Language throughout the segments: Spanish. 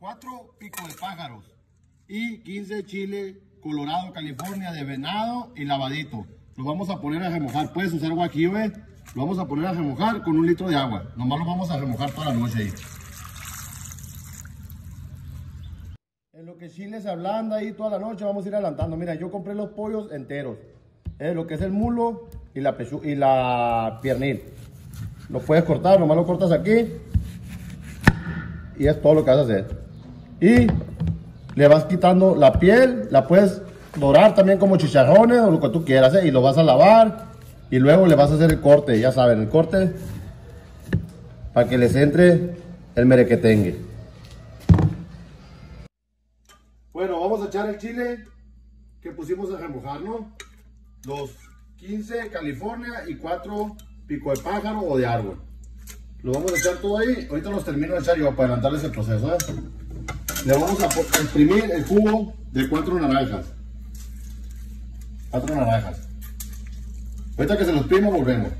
4 pico de pájaros y 15 chile colorado California de venado y lavadito. Lo vamos a poner a remojar. Puedes usar guaquive. Lo vamos a poner a remojar con un litro de agua. Nomás lo vamos a remojar toda la noche ahí. En lo que chile se ablanda ahí toda la noche, vamos a ir adelantando. Mira, yo compré los pollos enteros. Eh, lo que es el mulo y la, y la piernil. Lo puedes cortar, nomás lo cortas aquí. Y es todo lo que vas a hacer. Y le vas quitando la piel, la puedes dorar también como chicharrones o lo que tú quieras. ¿eh? Y lo vas a lavar. Y luego le vas a hacer el corte, ya saben, el corte para que les entre el merequetengue. Bueno, vamos a echar el chile que pusimos a remojar, ¿no? Los 15 California y 4 pico de pájaro o de árbol. Lo vamos a echar todo ahí. Ahorita los termino de echar yo para adelantarles el proceso. ¿eh? Le vamos a exprimir el jugo de 4 naranjas. 4 naranjas. Ahorita que se los exprimo volvemos.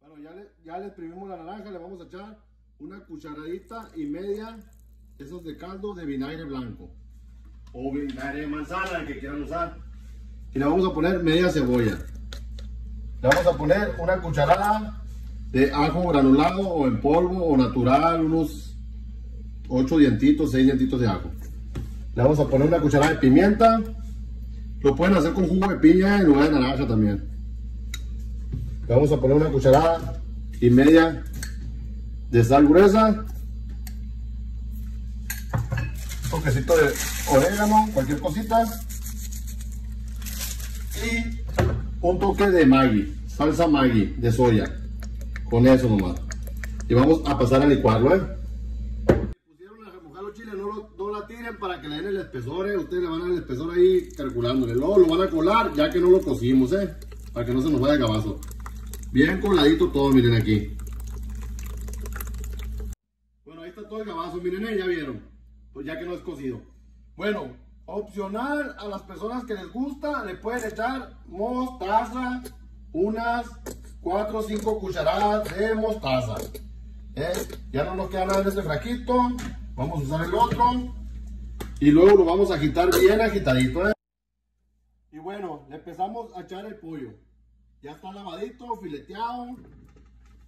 Bueno, ya le, ya le exprimimos la naranja. Le vamos a echar una cucharadita y media esos de caldo de vinagre blanco o vinagre de manzana, que quieran usar. Y le vamos a poner media cebolla. Le vamos a poner una cucharada de ajo granulado o en polvo o natural, unos 8 dientitos, 6 dientitos de ajo. Le vamos a poner una cucharada de pimienta. Lo pueden hacer con jugo de piña en lugar de naranja también. Le vamos a poner una cucharada y media de sal gruesa toquecito de orégano, cualquier cosita. Y un toque de Maggi, salsa Maggi de soya. Con eso nomás. Y vamos a pasar a licuarlo, ¿eh? Pusieron a remojar los chiles, no, para que le den el espesor, ¿eh? Ustedes le van a dar el espesor ahí calculándole. Luego lo van a colar ya que no lo cocimos, ¿eh? Para que no se nos vaya gabazo. Bien coladito todo, miren aquí. Bueno, ahí está todo el gabazo, miren, ¿eh? ya vieron pues ya que no es cocido. Bueno, opcional a las personas que les gusta, le pueden echar mostaza, unas 4 o 5 cucharadas de mostaza. ¿Eh? Ya no nos queda nada en este fraquito, vamos a usar el otro y luego lo vamos a agitar bien agitadito. ¿eh? Y bueno, le empezamos a echar el pollo. Ya está lavadito, fileteado,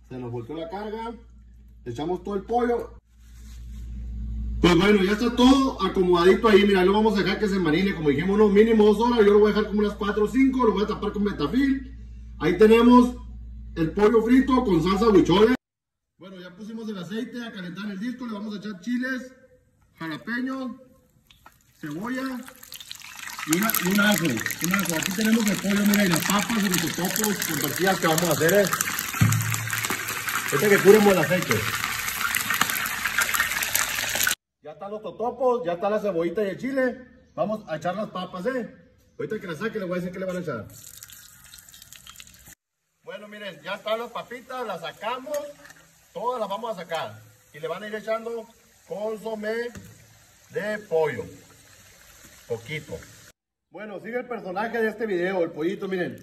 se nos volteó la carga, le echamos todo el pollo pues bueno, ya está todo acomodadito ahí. Mira, lo vamos a dejar que se marine, como dijimos, unos mínimo dos horas. Yo lo voy a dejar como unas 4 o 5. Lo voy a tapar con metafil. Ahí tenemos el pollo frito con salsa huichole. Bueno, ya pusimos el aceite a calentar el disco. Le vamos a echar chiles, jalapeños, cebolla y, una, un ajo. Un ajo. Aquí tenemos el pollo, mira, y las papas y los topos con tortillas que vamos a hacer. ¿eh? Este que curemos el aceite están los totopos, ya está la cebollita y el chile. Vamos a echar las papas, ¿eh? Ahorita que las saque le voy a decir que le van a echar. Bueno, miren, ya están las papitas, las sacamos. Todas las vamos a sacar. Y le van a ir echando consomé de pollo. Poquito. Bueno, sigue el personaje de este video, el pollito, miren.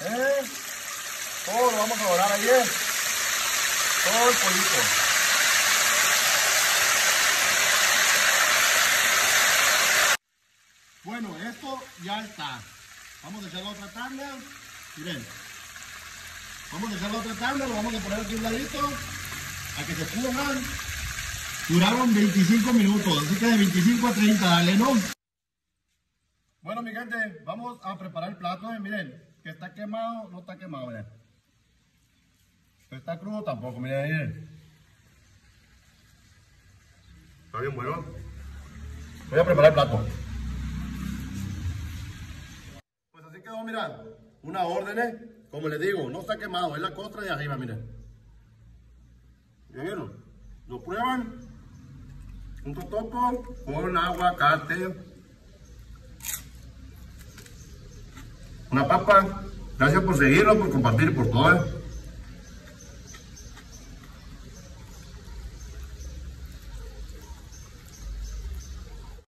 ¿Eh? Todo lo vamos a dorar ahí, ¿eh? Todo el pollito. Bueno, esto ya está. Vamos a echar la otra tabla. Miren. Vamos a echar la otra tabla, lo vamos a poner aquí un ladito. A que se pongan. Duraron 25 minutos, así que de 25 a 30, dale, ¿no? Bueno, mi gente, vamos a preparar el plato. ¿eh? Miren, que está quemado, no está quemado, miren. Está crudo tampoco, miren, miren. Está bien bueno. Voy a preparar el plato. mira, una orden, ¿eh? Como les digo, no está quemado, es la costra de arriba, miren. ¿Ya vieron? Lo prueban. Un totopo con aguacate. Una papa. Gracias por seguirlo, por compartir, por todo. ¿eh?